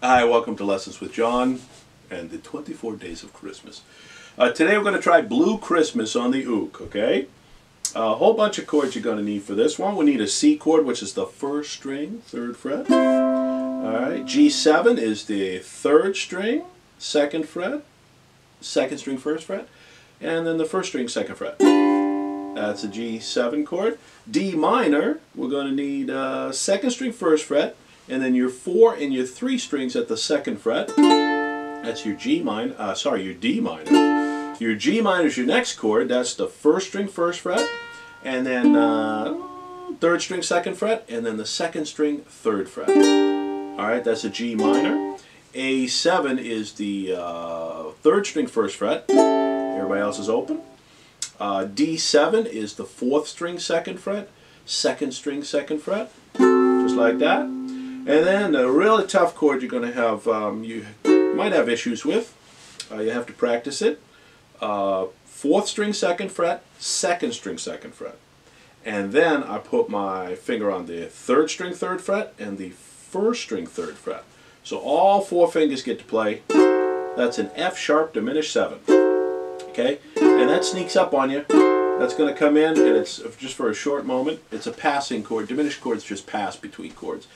Hi, welcome to Lessons with John and the 24 Days of Christmas. Uh, today we're going to try Blue Christmas on the ook, okay? A whole bunch of chords you're going to need for this one. We need a C chord, which is the first string, third fret. Alright, G7 is the third string, second fret, second string, first fret, and then the first string, second fret. That's a G7 chord. D minor, we're going to need uh, second string, first fret, and then your four and your three strings at the second fret. That's your G minor, uh, sorry, your D minor. Your G minor is your next chord. That's the first string, first fret, and then uh, third string, second fret, and then the second string, third fret. All right, that's a G minor. A7 is the uh, third string, first fret. Everybody else is open. Uh, D7 is the fourth string, second fret, second string, second fret, just like that. And then a really tough chord you're going to have, um, you might have issues with. Uh, you have to practice it. Uh, fourth string, second fret, second string, second fret. And then I put my finger on the third string, third fret, and the first string, third fret. So all four fingers get to play. That's an F sharp diminished seven. Okay? And that sneaks up on you. That's going to come in, and it's just for a short moment. It's a passing chord. Diminished chords just pass between chords.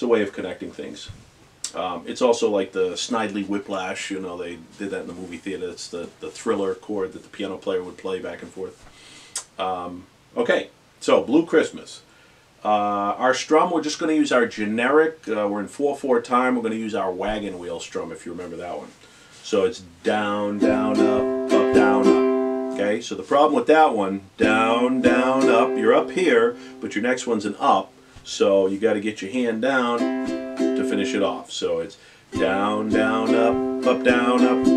It's a way of connecting things. Um, it's also like the Snidely Whiplash, you know, they did that in the movie theater. It's the, the thriller chord that the piano player would play back and forth. Um, okay, so Blue Christmas. Uh, our strum, we're just going to use our generic, uh, we're in 4-4 time, we're going to use our wagon wheel strum, if you remember that one. So it's down, down, up, up, down, up. Okay, so the problem with that one, down, down, up, you're up here, but your next one's an up. So you got to get your hand down to finish it off. So it's down, down, up, up, down, up.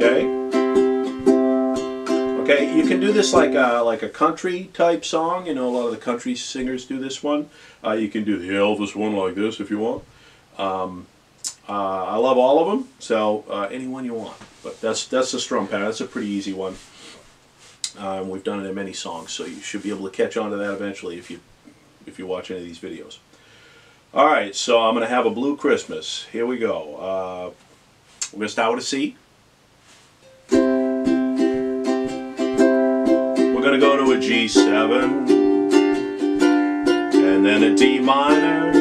Okay. Okay, you can do this like a, like a country type song. You know, a lot of the country singers do this one. Uh, you can do the Elvis one like this if you want. Um, uh, I love all of them, so uh, any one you want. But that's that's the strum pattern. That's a pretty easy one. Um, we've done it in many songs, so you should be able to catch on to that eventually if you if you watch any of these videos. All right, so I'm going to have a Blue Christmas. Here we go. Uh, we're going to start with a C. We're going to go to a G7, and then a D minor,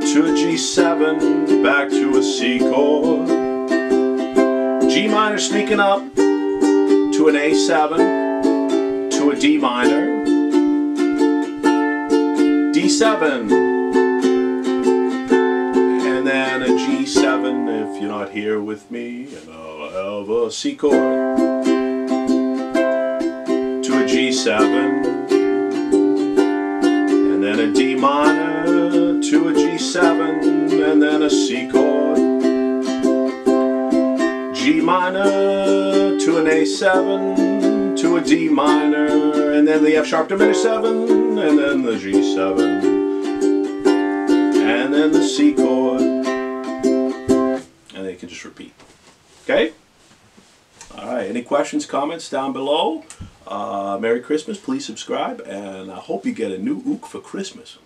to a G7, back to a C chord. G minor sneaking up to an A7, to a D minor, D7 and then a G7 if you're not here with me and I'll have a C chord. To a G7 and then a D minor to a G7 and then a C chord. G minor to an A7 to a D minor and then the F sharp diminished 7 and then the G7, and then the C chord, and then you can just repeat. Okay? Alright, any questions, comments down below? Uh, Merry Christmas, please subscribe, and I hope you get a new ook for Christmas.